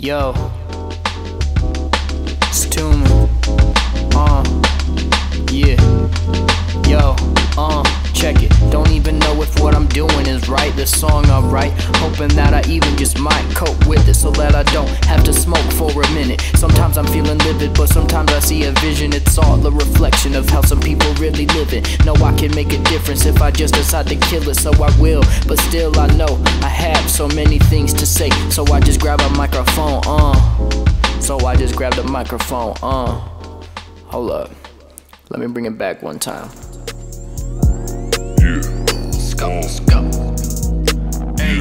Yo, it's T00M3R. Uh, yeah. Yo, uh, check it. Don't even know if what I'm doing is right. The song I write, hoping that I even just might cope with it so that I don't have to smoke for a minute. Sometimes I'm feeling livid, but sometimes I see a vision. It's all a reflection of how some people really live it. Know I can make a difference if I just decide to kill it, so I will. But still, I know I have so many things to say, so I just grab a microphone, uh. So I just grab the microphone, uh. Hold up. Let me bring it back one time. Yeah. Let's go, Uh, let's go. yeah.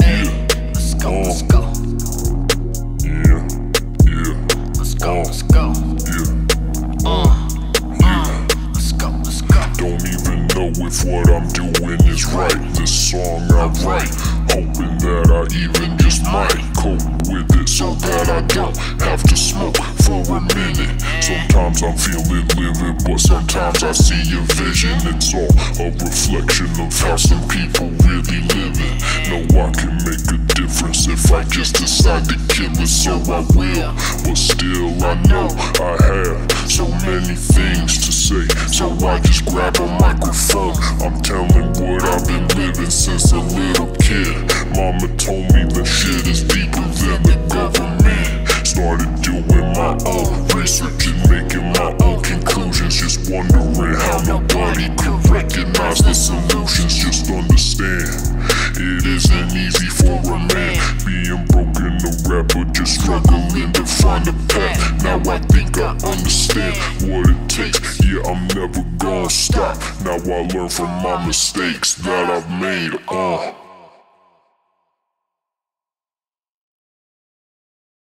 Yeah. Let's go, Uh, let's go. Yeah. Yeah. Let's go, Uh, let's go. Yeah. Uh, Yeah. let's go, let's go. Don't even know if what I'm doing is right. This song I write, that I even just might cope with it so that I don't have to smoke for a minute. Sometimes I'm feeling livid, but sometimes I see a vision. It's all a reflection of how some people really living. Know I can make a difference if I just decide to kill it, so I will. But still, I know I have so many things to say, so I just grab a microphone. I'm telling what I've been living since a little kid. Mama told me the shit is deeper than the government. Started doing my own research and making my own conclusions. Just wondering how nobody could recognize the solutions. Just understand, it isn't easy for a man being broken, a rapper, just struggling to find a path. Now I think I understand what it takes. Yeah, I'm never gonna stop. Now I learn from my mistakes that I've made. Uh.